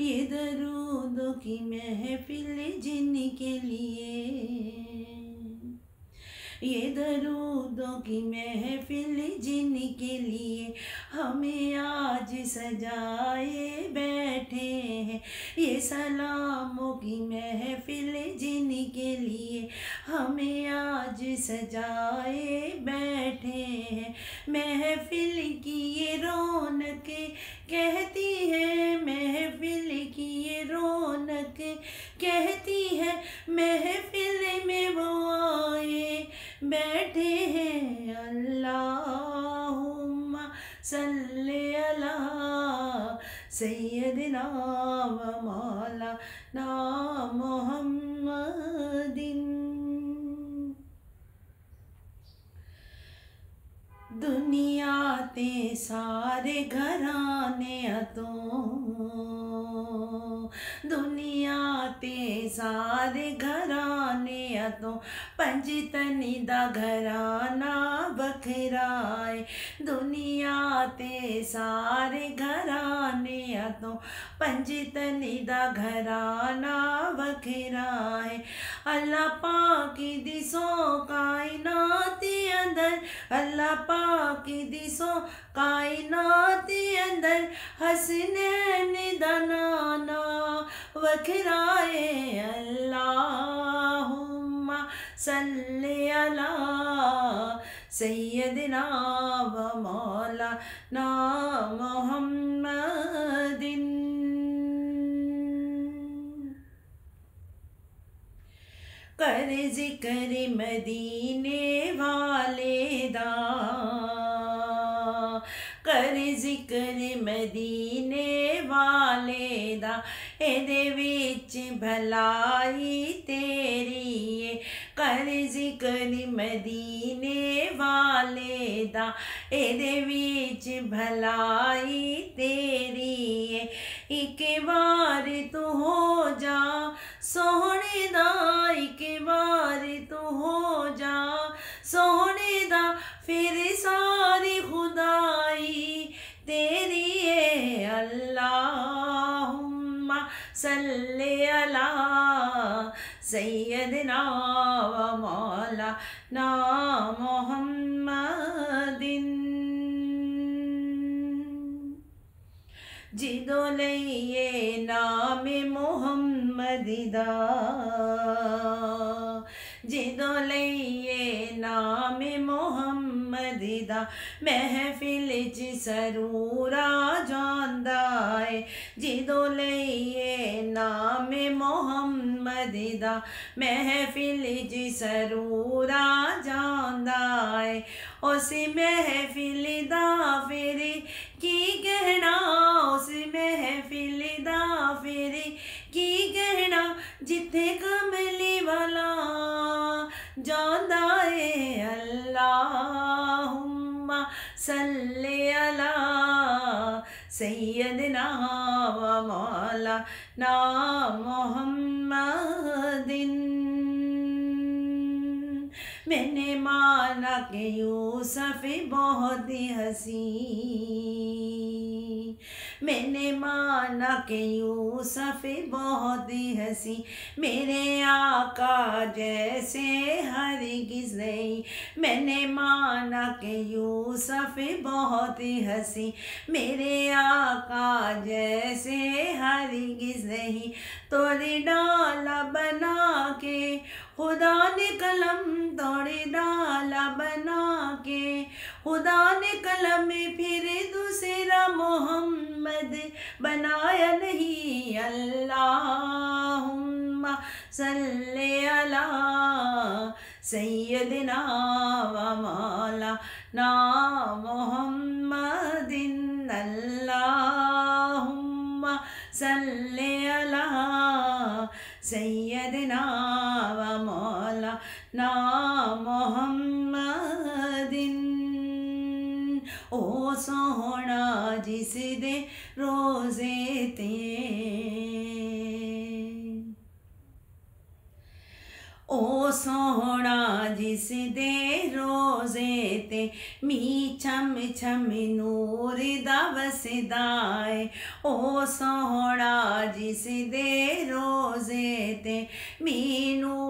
ये दरूदों की महफिल जिन के लिए ये दरूदों की महफिल जिन के लिए हमें आज सजाए बैठे हैं। ये सलामों की महफिल जिन के लिए हमें आज सजाए बैठे हैं। महफिल की ये रौनक कहती सैयदना व मौलाना मोहम्मदिन दुनिया ते सारे घराने ते सारे घराने तो पंजतनी दा घराना बखराए। दुनिया ते सारे घराने तो पंजतनी दा घराना बखराए। अल्लाह पाक दिसो कायनात अंदर, अल्लाह पाक दिसो कायनात अंदर हसनैन दनाना वखराए अल्लाहुम्मा सल्ले अला सैयदना व मौलाना मुहम्मदिन कर ज़िक्र मदीने वाले दा कर ज़िक्र मदीने वाले दा ਇਹਦੇ ਵਿੱਚ ਭਲਾਈ ਤੇਰੀ ਏ ਕਰ ਜ਼ਿਕਰ ਮਦੀਨੇ ਵਾਲੇ ਦਾ ਇਹਦੇ ਵਿੱਚ ਭਲਾਈ ਤੇਰੀ ਏ ਇੱਕ ਵਾਰ ਤੂੰ ਹੋ ਜਾ ਸੋਹਣੇ ਦਾ ਇੱਕ ਵਾਰ सैयदना व मौलाना मुहम्मदिन। जिदो लइए नाम मुहम्मद दा। जिदो लइए नाम मुहम्मद दा। महफिल च सरूरा जांदा है। जिदो लइए नाम मुहम्मद दा महफिल च सरूरा जांदा है। उस महफिल दा फिर की कहना उस महफिल दा फिर की कहना जिथे कमली वाला जांदा है। अल्लाहुम्मा सल्ले अला सैयदना मौला ना मुहम्मदिन। मैंने माना कि यूसफ बहुत ही हसी मैंने माना कि यूसफ बहुत ही हसी, मेरे आका जैसे हरगिज नहीं। मैंने माना कि यूसफ बहुत ही हसी, मेरे आका जैसे हरगिज नहीं। तोरी डाला बना के, खुदा ने कलम तोड़े डाला बना के खुदा ने कलम फिर दूसरा मोहम्मद बनाया नहीं। अल्लाह सल्ले अला सैयदना व मौला ना मोहम्मदिन। अल्लाहुम्मा सल्ले अला सैयदना व मौला ना ओ सोहना जिस दे रोज़े ते। ओ सोहना जिस दे रोज़े ते, मी छम छम नूर दा ओ सोहना जिस दे रोज़े ते, मी नूर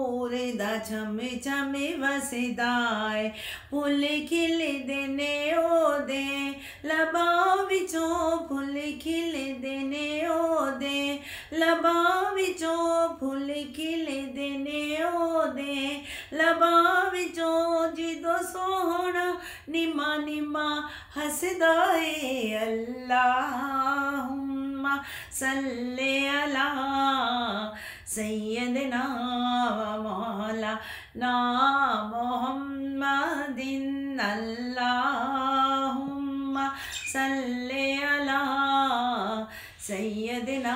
छम छम वसदाए। फुल खिल देने ओ दे लबां विचों फुल खिल देने ओ दे। लबां विचों फुल खिल देने ओ दे लबां विचों जिदो सोहना निमा निमा हसदा ए अल्लाहुम्मा सल्ले अला सैयदना व मौला ना मोहम्मदिन अल्लाहुम्मा सल्ले अला सैयदना